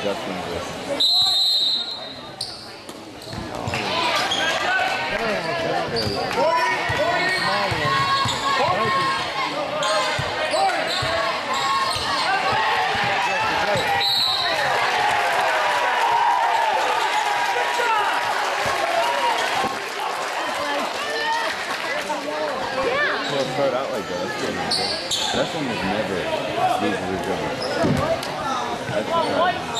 adjustment this. That's. That's almost never a gun. That's.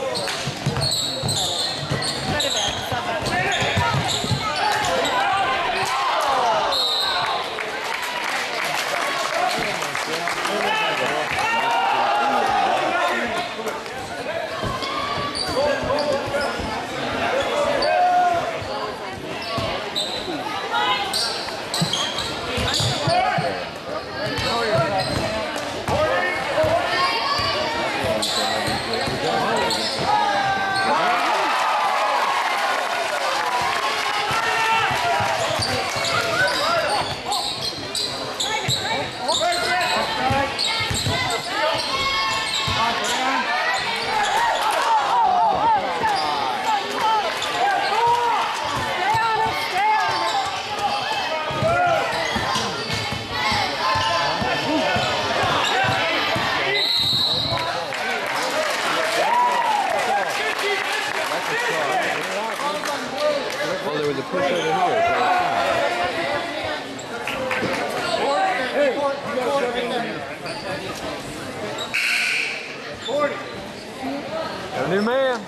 new man.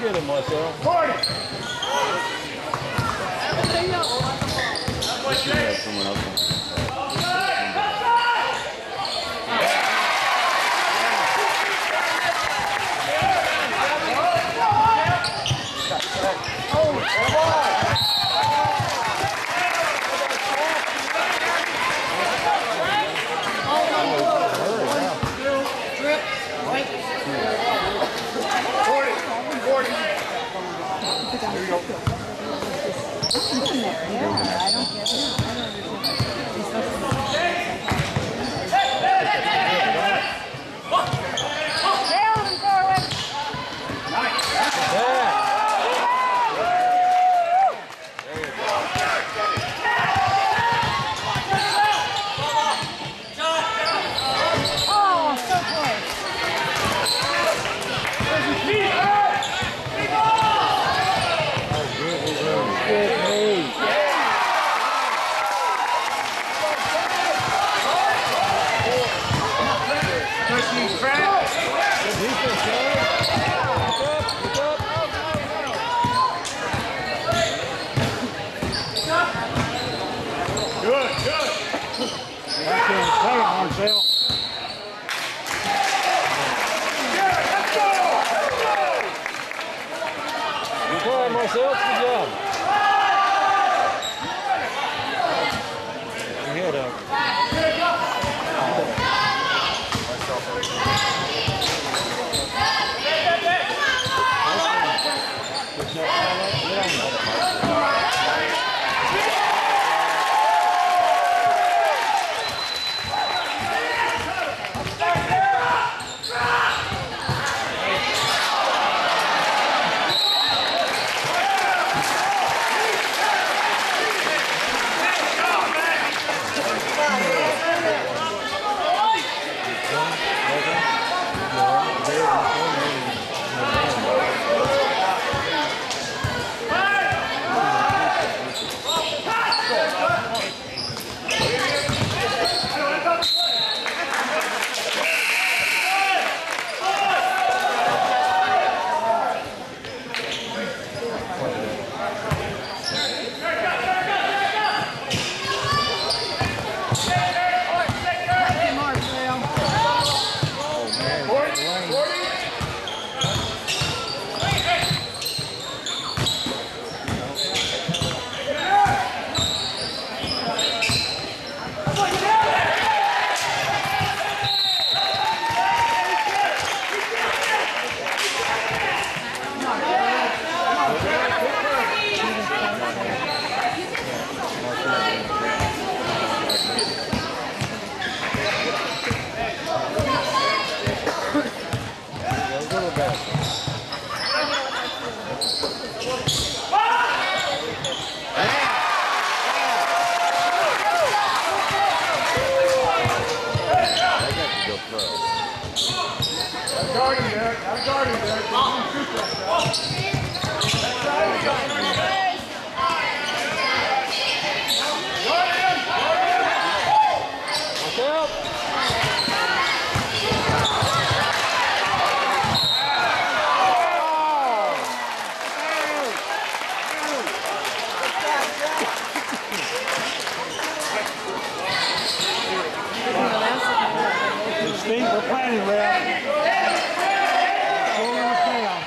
get it, Marcel. 40! Someone else Oh, come on! você, outro Guilherme. Guard him there. Gotta guard him there. Don't oh. shoot that stuff. Watch out! Steve, we're planning, Ralph. Slowing us down.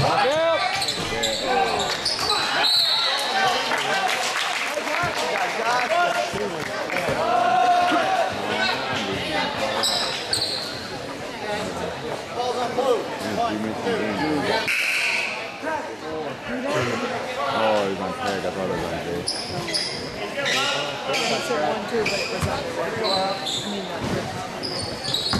Watch out! Oh, he's on tag. I thought it was on base. At one too, but it was on I mean, not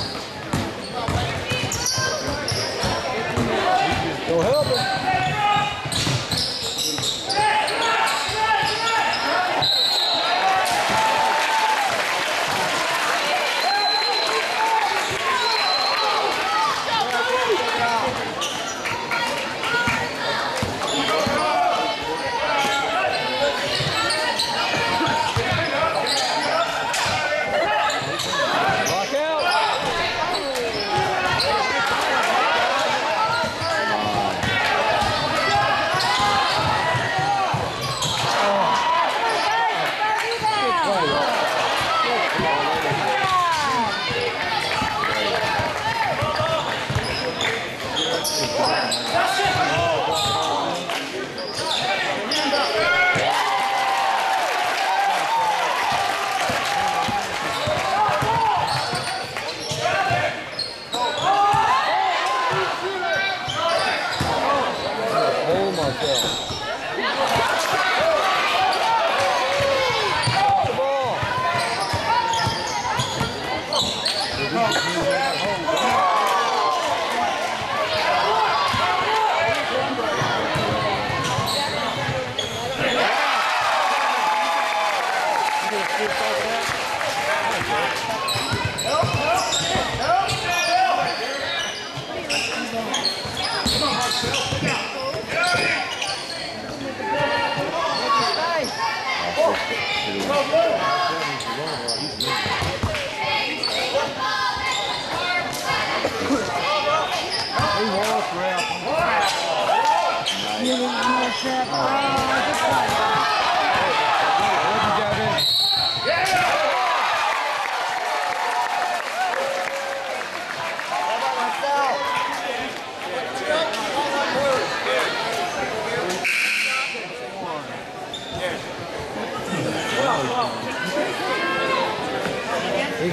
He's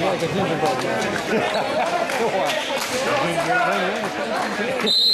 like a gingerbread man.